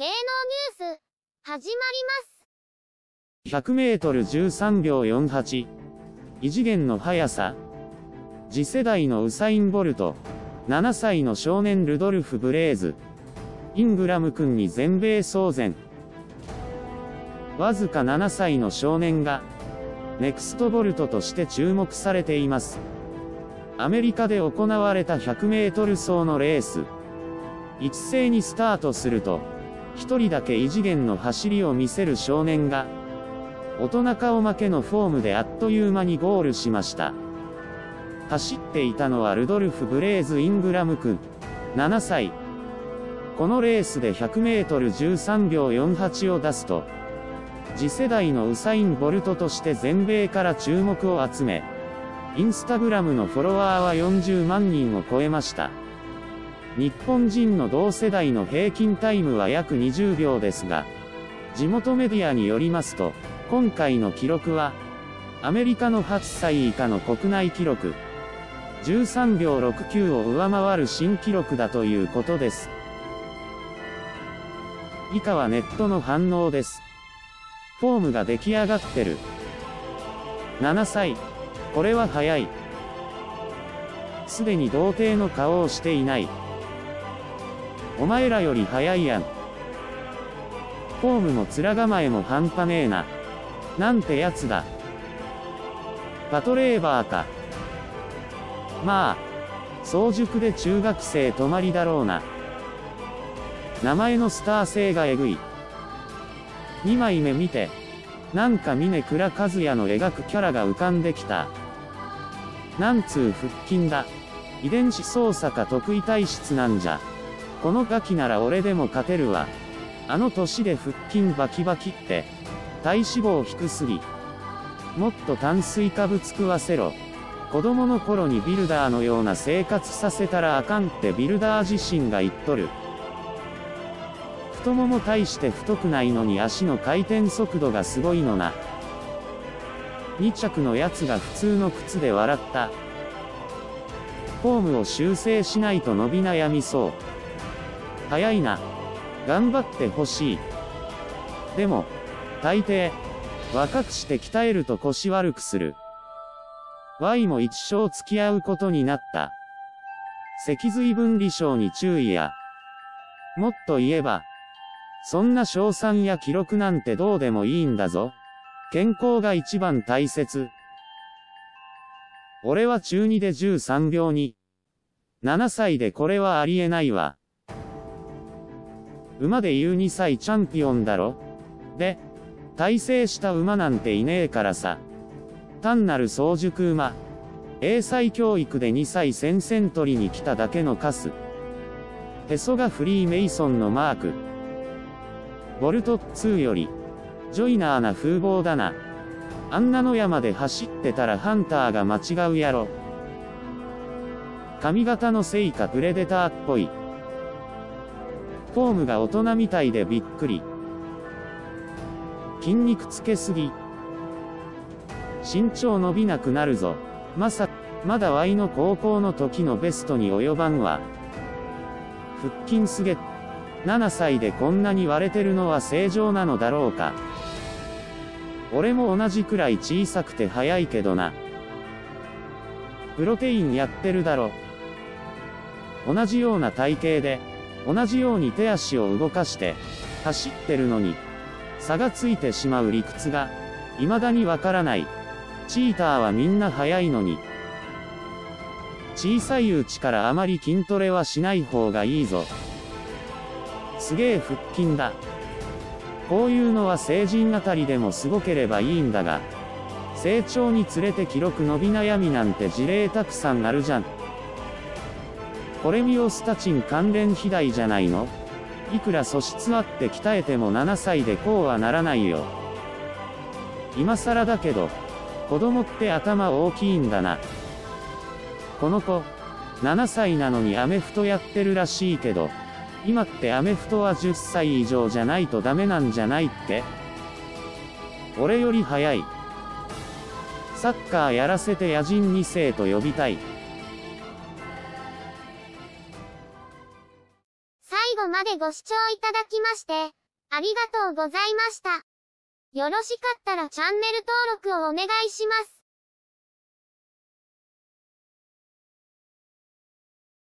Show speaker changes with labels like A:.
A: 芸能ニュース、始まります。
B: 100メートル13秒48。異次元の速さ。次世代のウサイン・ボルト。7歳の少年ルドルフ・ブレーズ。イングラム君に全米騒然。わずか7歳の少年が、ネクストボルトとして注目されています。アメリカで行われた100メートル走のレース。一斉にスタートすると、一人だけ異次元の走りを見せる少年が、大人顔負けのフォームであっという間にゴールしました。走っていたのはルドルフ・ブレーズ・イングラム君、7歳。このレースで100メートル13秒48を出すと、次世代のウサイン・ボルトとして全米から注目を集め、インスタグラムのフォロワーは40万人を超えました。日本人の同世代の平均タイムは約20秒ですが、地元メディアによりますと、今回の記録は、アメリカの8歳以下の国内記録、13秒69を上回る新記録だということです。以下はネットの反応です。フォームが出来上がってる。7歳。これは早い。すでに童貞の顔をしていない。お前らより早いやん。フォームも面構えも半端ねえな。なんてやつだ。パトレーバーか。まあ、早熟で中学生泊まりだろうな。名前のスター性がえぐい。2枚目見て。なんか峰倉和也の描くキャラが浮かんできた。なんつう腹筋だ。遺伝子操作か得意体質なんじゃ。このガキなら俺でも勝てるわ。あの年で腹筋バキバキって。体脂肪低すぎ。もっと炭水化物食わせろ。子供の頃にビルダーのような生活させたらあかんってビルダー自身が言っとる。太もも大して太くないのに足の回転速度がすごいのな。2着のやつが普通の靴で笑った。フォームを修正しないと伸び悩みそう。早いな。頑張ってほしい。でも、大抵、若くして鍛えると腰悪くする。Y も一生付き合うことになった。脊髄分離症に注意や。もっと言えば、そんな賞賛や記録なんてどうでもいいんだぞ。健康が一番大切。俺は中2で13秒に。7歳でこれはありえないわ。馬で言う2歳チャンピオンだろ？で、大成した馬なんていねえからさ。単なる早熟馬。英才教育で2歳戦線取りに来ただけのカス。へそがフリーメイソンのマーク。ボルト2より、ジョイナーな風貌だな。あんなの山で走ってたらハンターが間違うやろ。髪型のせいかプレデターっぽい。フォームが大人みたいでびっくり。筋肉つけすぎ。身長伸びなくなるぞ。まさ、まだ Y の高校の時のベストに及ばんわ。腹筋すげ。7歳でこんなに割れてるのは正常なのだろうか。俺も同じくらい小さくて速いけどな。プロテインやってるだろ。同じような体型で、同じように手足を動かして、走ってるのに、差がついてしまう理屈が、未だにわからない。チーターはみんな速いのに。小さいうちからあまり筋トレはしない方がいいぞ。すげえ腹筋だ。こういうのは成人あたりでもすごければいいんだが、成長につれて記録伸び悩みなんて事例たくさんあるじゃん。これミオスタチン関連肥大じゃないの？いくら素質あって鍛えても7歳でこうはならないよ。今更だけど、子供って頭大きいんだな。この子、7歳なのにアメフトやってるらしいけど、今ってアメフトは10歳以上じゃないとダメなんじゃないって？俺より早い。サッカーやらせて野人2世と呼びたい。
A: でご視聴いただきまして、ありがとうございました。よろしかったらチャンネル登録をお願いします。